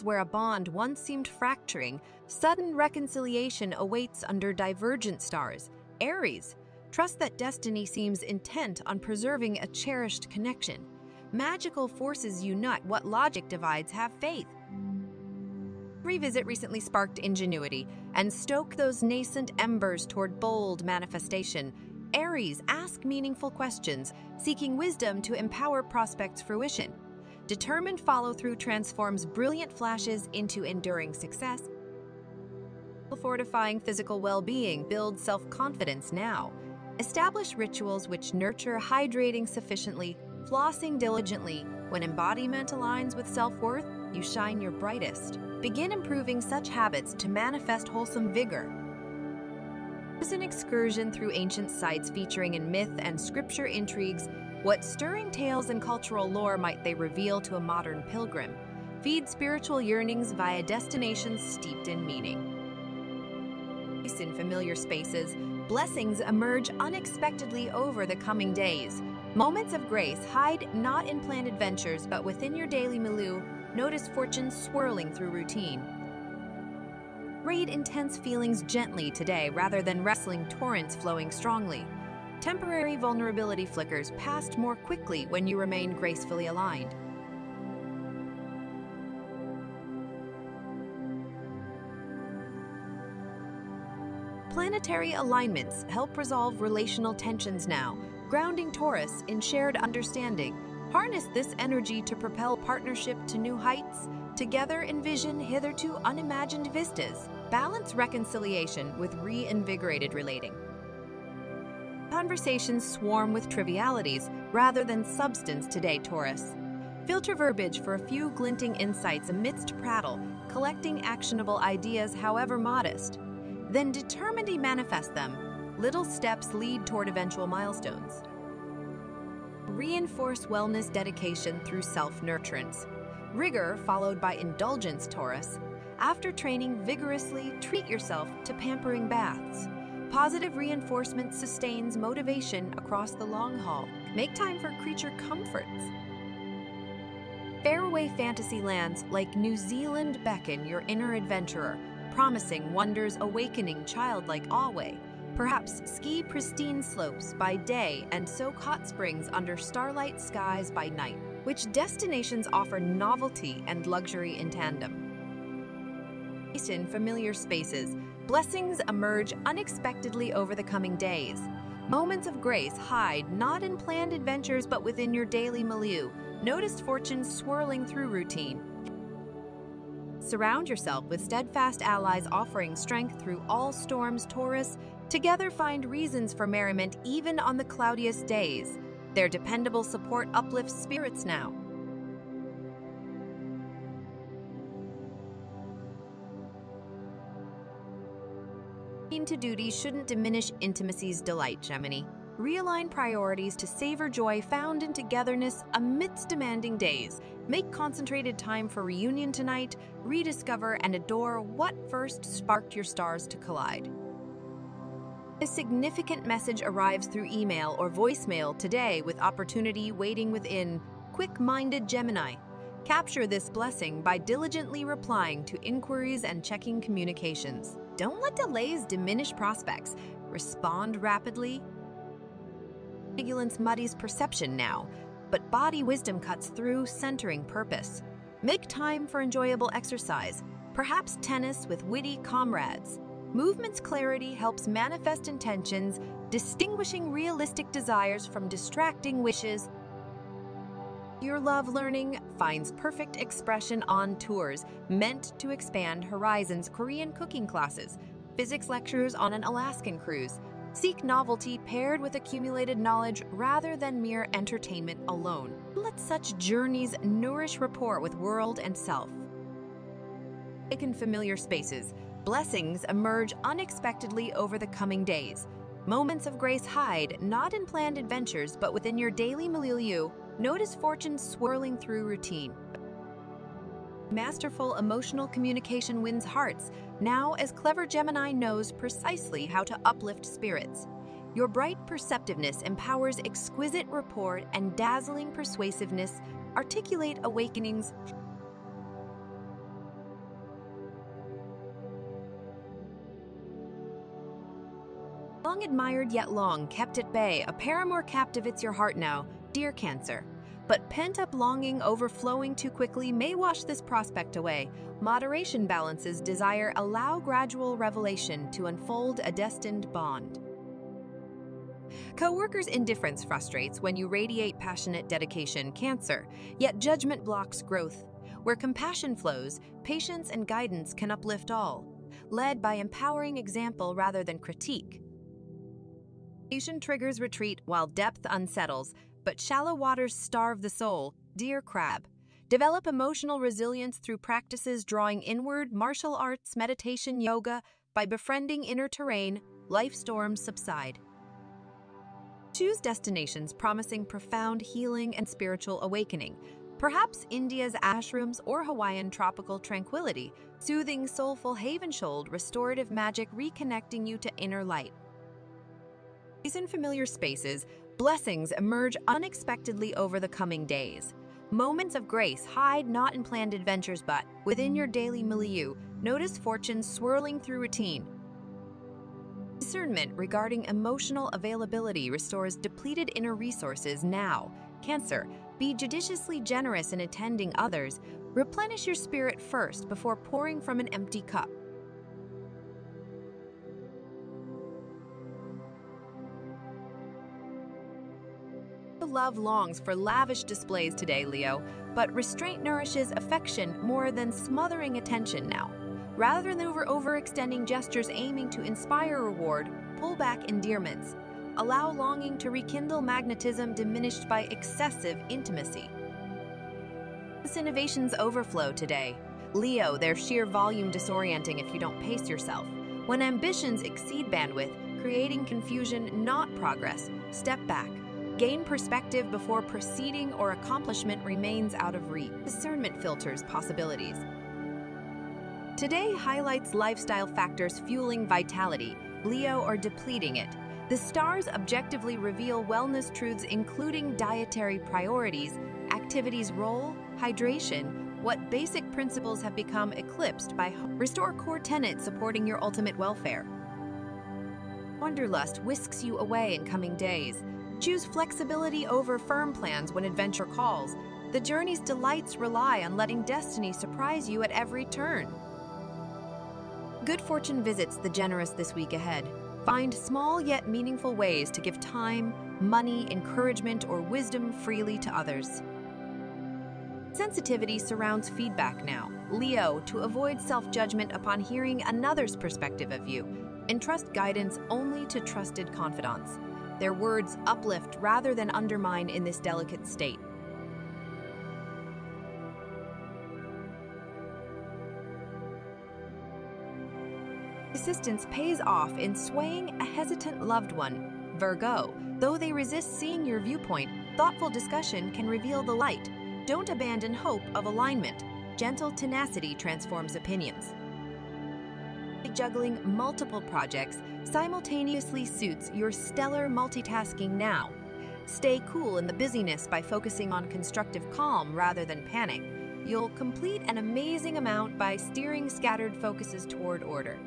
where a bond once seemed fracturing, sudden reconciliation awaits under divergent stars. Aries, trust that destiny seems intent on preserving a cherished connection. Magical forces unite what logic divides, have faith. Revisit recently sparked ingenuity and stoke those nascent embers toward bold manifestation. Aries, ask meaningful questions, seeking wisdom to empower prospects' fruition. Determined follow through transforms brilliant flashes into enduring success. Fortifying physical well being builds self confidence now. Establish rituals which nurture hydrating sufficiently, flossing diligently. When embodiment aligns with self worth, you shine your brightest. Begin improving such habits to manifest wholesome vigor. As an excursion through ancient sites featuring in myth and scripture intrigues, what stirring tales and cultural lore might they reveal to a modern pilgrim? Feed spiritual yearnings via destinations steeped in meaning. In familiar spaces, blessings emerge unexpectedly over the coming days. Moments of grace hide not in planned adventures, but within your daily milieu, notice fortune swirling through routine. Read intense feelings gently today rather than wrestling torrents flowing strongly. Temporary vulnerability flickers past more quickly when you remain gracefully aligned. Planetary alignments help resolve relational tensions now, grounding Taurus in shared understanding. Harness this energy to propel partnership to new heights. Together envision hitherto unimagined vistas. Balance reconciliation with reinvigorated relating. Conversations swarm with trivialities rather than substance today, Taurus. Filter verbiage for a few glinting insights amidst prattle, collecting actionable ideas however modest. Then determinedly manifest them. Little steps lead toward eventual milestones. Reinforce wellness dedication through self-nurturance. Rigor followed by indulgence, Taurus. After training vigorously, treat yourself to pampering baths. Positive reinforcement sustains motivation across the long haul. Make time for creature comforts. Faraway fantasy lands like New Zealand beckon your inner adventurer, promising wonders awakening childlike awe. Perhaps ski pristine slopes by day and soak hot springs under starlight skies by night. Which destinations offer novelty and luxury in tandem? In familiar spaces, Blessings emerge unexpectedly over the coming days. Moments of grace hide not in planned adventures but within your daily milieu. Notice fortune swirling through routine. Surround yourself with steadfast allies offering strength through all storms, Taurus. Together find reasons for merriment even on the cloudiest days. Their dependable support uplifts spirits now. To duty shouldn't diminish intimacy's delight, Gemini. Realign priorities to savor joy found in togetherness amidst demanding days. Make concentrated time for reunion tonight, rediscover and adore what first sparked your stars to collide. A significant message arrives through email or voicemail today with opportunity waiting within. Quick minded Gemini. Capture this blessing by diligently replying to inquiries and checking communications. Don't let delays diminish prospects. Respond rapidly. Vigilance muddies perception now, but body wisdom cuts through, centering purpose. Make time for enjoyable exercise, perhaps tennis with witty comrades. Movement's clarity helps manifest intentions, distinguishing realistic desires from distracting wishes. Your love learning finds perfect expression on tours meant to expand horizons Korean cooking classes, physics lectures on an Alaskan cruise. Seek novelty paired with accumulated knowledge rather than mere entertainment alone. Let such journeys nourish rapport with world and self. In familiar spaces, blessings emerge unexpectedly over the coming days. Moments of grace hide not in planned adventures but within your daily milieu Notice fortune swirling through routine. Masterful emotional communication wins hearts, now as clever Gemini knows precisely how to uplift spirits. Your bright perceptiveness empowers exquisite rapport and dazzling persuasiveness, articulate awakenings. Long admired yet long kept at bay, a paramour captivates your heart now, dear Cancer. But pent up longing overflowing too quickly may wash this prospect away. Moderation balances desire, allow gradual revelation to unfold a destined bond. Co-workers' indifference frustrates when you radiate passionate dedication, Cancer, yet judgment blocks growth. Where compassion flows, patience and guidance can uplift all, led by empowering example rather than critique. Patient triggers retreat while depth unsettles, but shallow waters starve the soul, dear crab. Develop emotional resilience through practices drawing inward, martial arts, meditation, yoga. By befriending inner terrain, life storms subside. Choose destinations promising profound healing and spiritual awakening. Perhaps India's ashrams or Hawaiian tropical tranquility, soothing, soulful haven shoulder, restorative magic reconnecting you to inner light. These unfamiliar spaces, blessings emerge unexpectedly over the coming days. Moments of grace hide not in planned adventures but within your daily milieu. Notice fortune swirling through routine, Discernment regarding emotional availability restores depleted inner resources now. Cancer, be judiciously generous in attending others. Replenish your spirit first before pouring from an empty cup. Love longs for lavish displays today, Leo, but restraint nourishes affection more than smothering attention now. Rather than over overextending gestures aiming to inspire reward, pull back endearments. Allow longing to rekindle magnetism diminished by excessive intimacy. This innovations overflow today. Leo, their sheer volume disorienting if you don't pace yourself. When ambitions exceed bandwidth, creating confusion, not progress, step back. Gain perspective before proceeding or accomplishment remains out of reach. Discernment filters possibilities. Today highlights lifestyle factors fueling vitality, Leo or depleting it. The stars objectively reveal wellness truths including dietary priorities, activities role, hydration, what basic principles have become eclipsed by restore core tenets supporting your ultimate welfare. Wanderlust whisks you away in coming days. Choose flexibility over firm plans when adventure calls. The journey's delights rely on letting destiny surprise you at every turn. Good fortune visits the generous this week ahead. Find small yet meaningful ways to give time, money, encouragement, or wisdom freely to others. Sensitivity surrounds feedback now. Leo, to avoid self judgment upon hearing another's perspective of you, entrust guidance only to trusted confidants. Their words uplift rather than undermine in this delicate state. Assistance pays off in swaying a hesitant loved one. Virgo, though they resist seeing your viewpoint, thoughtful discussion can reveal the light. Don't abandon hope of alignment. Gentle tenacity transforms opinions. Juggling multiple projects simultaneously suits your stellar multitasking now. Stay cool in the busyness by focusing on constructive calm rather than panic. You'll complete an amazing amount by steering scattered focuses toward order.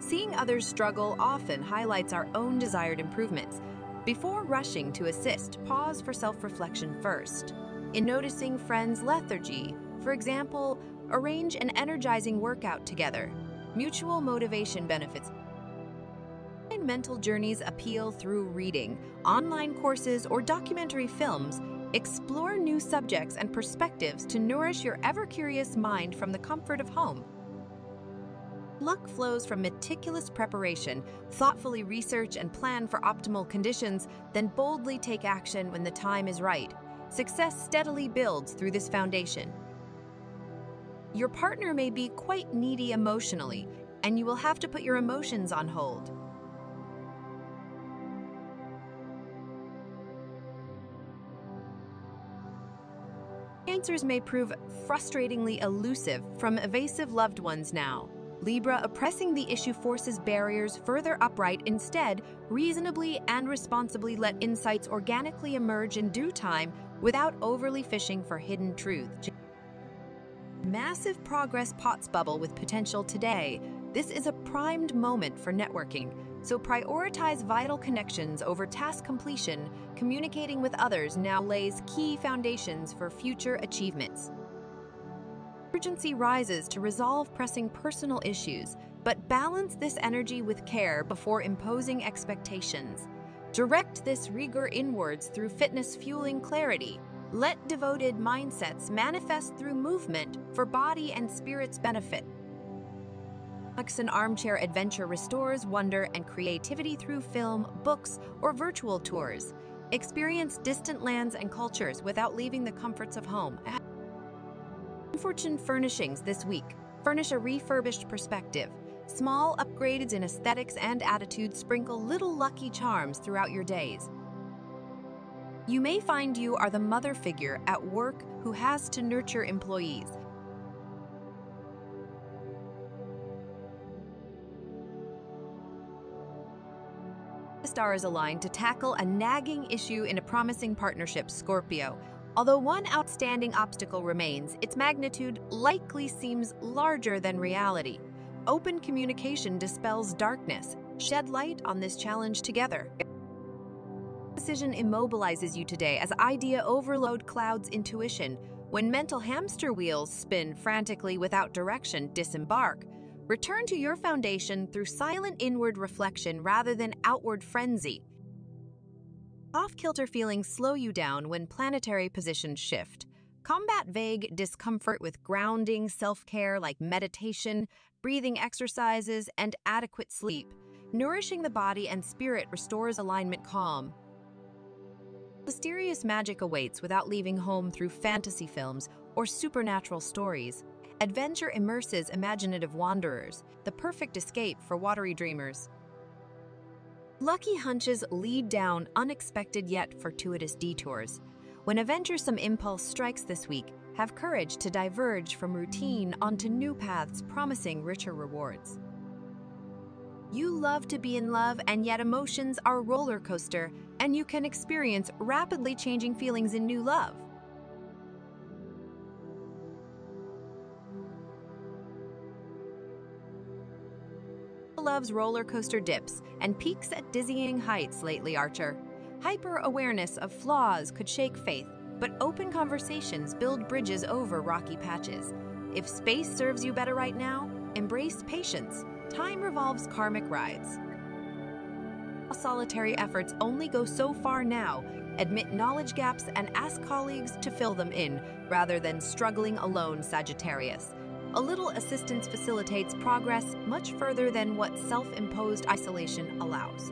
Seeing others struggle often highlights our own desired improvements. Before rushing to assist, pause for self reflection first. In noticing friends' lethargy, for example, arrange an energizing workout together. Mutual motivation benefits. Mental journeys appeal through reading, online courses, or documentary films. Explore new subjects and perspectives to nourish your ever curious mind from the comfort of home. Luck flows from meticulous preparation, thoughtfully research and plan for optimal conditions, then boldly take action when the time is right. Success steadily builds through this foundation. Your partner may be quite needy emotionally, and you will have to put your emotions on hold. Answers may prove frustratingly elusive from evasive loved ones now. Libra oppressing the issue forces barriers further upright. Instead, reasonably and responsibly let insights organically emerge in due time without overly fishing for hidden truth. Massive progress pots bubble with potential today. This is a primed moment for networking. So prioritize vital connections over task completion. Communicating with others now lays key foundations for future achievements. Urgency rises to resolve pressing personal issues, but balance this energy with care before imposing expectations. Direct this rigor inwards through fitness fueling clarity. Let devoted mindsets manifest through movement for body and spirit's benefit. An armchair adventure restores wonder and creativity through film, books, or virtual tours. Experience distant lands and cultures without leaving the comforts of home. Fortune Furnishings this week. Furnish a refurbished perspective. Small upgrades in aesthetics and attitudes sprinkle little lucky charms throughout your days. You may find you are the mother figure at work who has to nurture employees. The stars align to tackle a nagging issue in a promising partnership, Scorpio. Although one outstanding obstacle remains, its magnitude likely seems larger than reality. Open communication dispels darkness. Shed light on this challenge together. Decision immobilizes you today as idea overload clouds intuition. When mental hamster wheels spin frantically without direction, disembark. Return to your foundation through silent inward reflection rather than outward frenzy. Off kilter feelings slow you down when planetary positions shift. Combat vague discomfort with grounding self care like meditation, breathing exercises, and adequate sleep. Nourishing the body and spirit restores alignment calm. Mysterious magic awaits without leaving home through fantasy films or supernatural stories. Adventure immerses imaginative wanderers, the perfect escape for watery dreamers. Lucky hunches lead down unexpected yet fortuitous detours. When a venturesome impulse strikes this week, have courage to diverge from routine onto new paths promising richer rewards. You love to be in love, and yet emotions are roller coaster, and you can experience rapidly changing feelings in new love. loves roller coaster dips and peaks at dizzying heights lately, Archer. Hyper awareness of flaws could shake faith, but open conversations build bridges over rocky patches. If space serves you better right now, embrace patience. Time revolves karmic rides. Solitary efforts only go so far now. Admit knowledge gaps and ask colleagues to fill them in, rather than struggling alone, Sagittarius. A little assistance facilitates progress much further than what self-imposed isolation allows.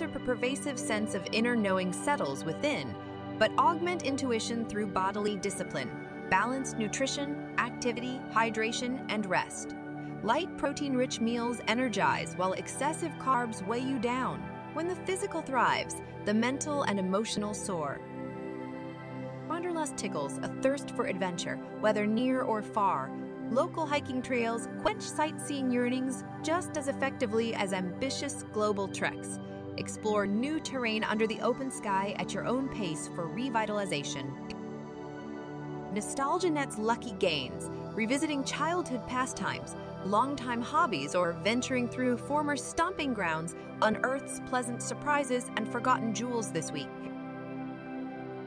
A pervasive sense of inner knowing settles within, but augment intuition through bodily discipline, balanced nutrition, activity, hydration, and rest. Light protein-rich meals energize while excessive carbs weigh you down. When the physical thrives, the mental and emotional soar. Wanderlust tickles a thirst for adventure, whether near or far. Local hiking trails quench sightseeing yearnings just as effectively as ambitious global treks. Explore new terrain under the open sky at your own pace for revitalization. Nostalgia Net's lucky gains, revisiting childhood pastimes, longtime hobbies, or venturing through former stomping grounds unearths pleasant surprises and forgotten jewels this week.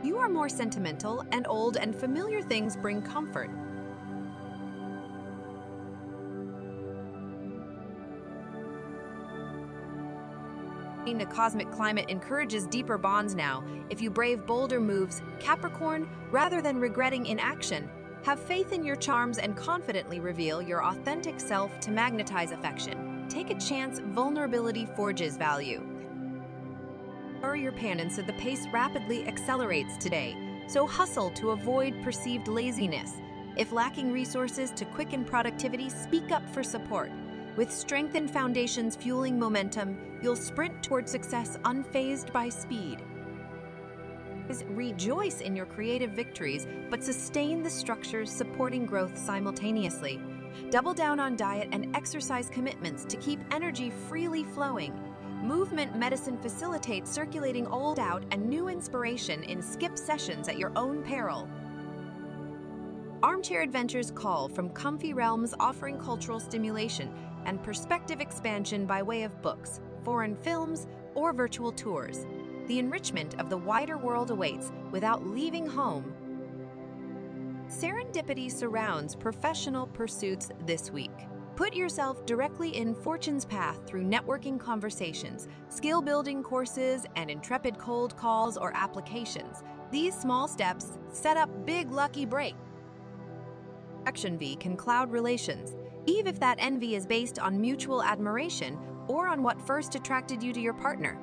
You are more sentimental, and old and familiar things bring comfort. The cosmic climate encourages deeper bonds now. If you brave bolder moves, Capricorn, rather than regretting inaction, have faith in your charms and confidently reveal your authentic self to magnetize affection. Take a chance, vulnerability forges value. Hurry your pan so the pace rapidly accelerates today, so hustle to avoid perceived laziness. If lacking resources to quicken productivity, speak up for support. With strengthened foundations fueling momentum, you'll sprint toward success unfazed by speed. Rejoice in your creative victories, but sustain the structures supporting growth simultaneously. Double down on diet and exercise commitments to keep energy freely flowing. Movement medicine facilitates circulating old out and new inspiration in skip sessions at your own peril. Armchair Adventures call from comfy realms offering cultural stimulation. and perspective expansion by way of books, foreign films, or virtual tours. The enrichment of the wider world awaits without leaving home. Serendipity surrounds professional pursuits this week. Put yourself directly in fortune's path through networking conversations, skill building courses, and intrepid cold calls or applications. These small steps set up big lucky break. Action V can cloud relations, even if that envy is based on mutual admiration or on what first attracted you to your partner.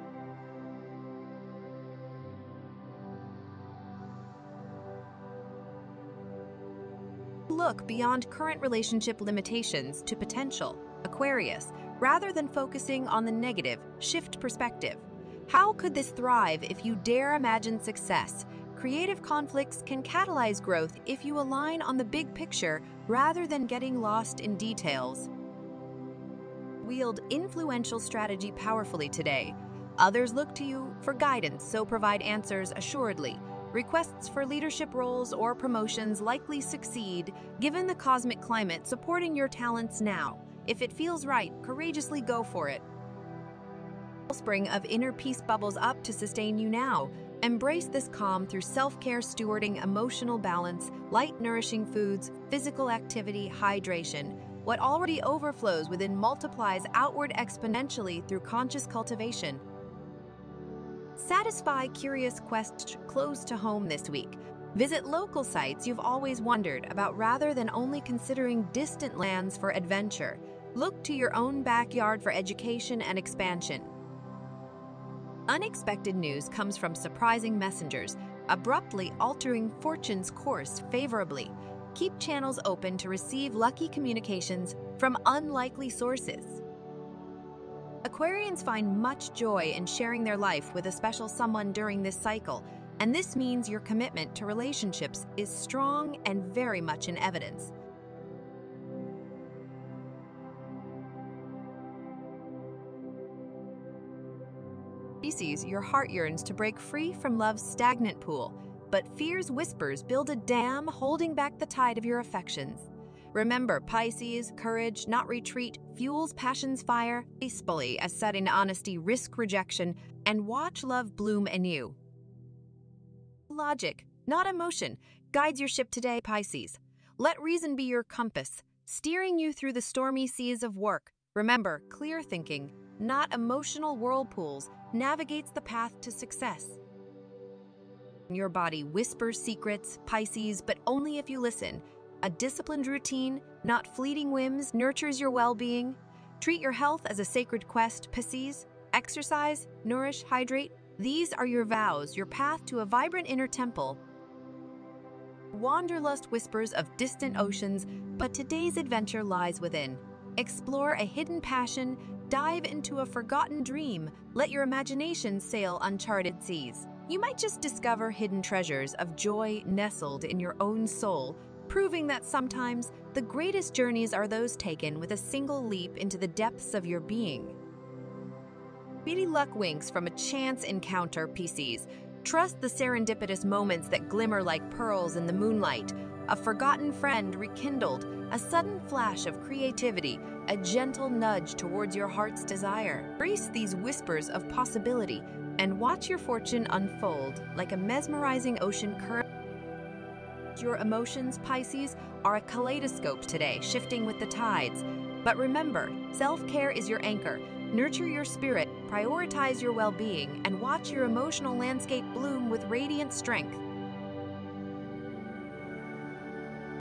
Look beyond current relationship limitations to potential, Aquarius, rather than focusing on the negative, shift perspective. How could this thrive if you dare imagine success? Creative conflicts can catalyze growth if you align on the big picture rather than getting lost in details. Wield influential strategy powerfully today. Others look to you for guidance, so provide answers assuredly. Requests for leadership roles or promotions likely succeed given the cosmic climate supporting your talents now. If it feels right, courageously go for it. Spring of inner peace bubbles up to sustain you now. Embrace this calm through self care, stewarding emotional balance, light, nourishing foods, physical activity, hydration. What already overflows within multiplies outward exponentially through conscious cultivation. Satisfy curious quests close to home this week. Visit local sites you've always wondered about rather than only considering distant lands for adventure. Look to your own backyard for education and expansion. Unexpected news comes from surprising messengers, abruptly altering fortune's course favorably. Keep channels open to receive lucky communications from unlikely sources. Aquarians find much joy in sharing their life with a special someone during this cycle, and this means your commitment to relationships is strong and very much in evidence. Pisces, your heart yearns to break free from love's stagnant pool, but fear's whispers build a dam holding back the tide of your affections. Remember, Pisces, courage, not retreat, fuels passion's fire, peacefully as setting honesty, risk rejection, and watch love bloom anew. Logic, not emotion, guides your ship today, Pisces. Let reason be your compass, steering you through the stormy seas of work. Remember, clear thinking, not emotional whirlpools, navigates the path to success. Your body whispers secrets, Pisces, but only if you listen. A disciplined routine, not fleeting whims, nurtures your well being. Treat your health as a sacred quest, Pisces. Exercise, nourish, hydrate. These are your vows, your path to a vibrant inner temple. Wanderlust whispers of distant oceans, but today's adventure lies within. Explore a hidden passion, dive into a forgotten dream, let your imagination sail uncharted seas. You might just discover hidden treasures of joy nestled in your own soul, proving that sometimes the greatest journeys are those taken with a single leap into the depths of your being. Beady luck winks from a chance encounter, Pisces. Trust the serendipitous moments that glimmer like pearls in the moonlight. A forgotten friend rekindled, a sudden flash of creativity, a gentle nudge towards your heart's desire. Embrace these whispers of possibility and watch your fortune unfold like a mesmerizing ocean current. Your emotions, Pisces, are a kaleidoscope today, shifting with the tides. But remember, self care is your anchor. Nurture your spirit, prioritize your well being, and watch your emotional landscape bloom with radiant strength.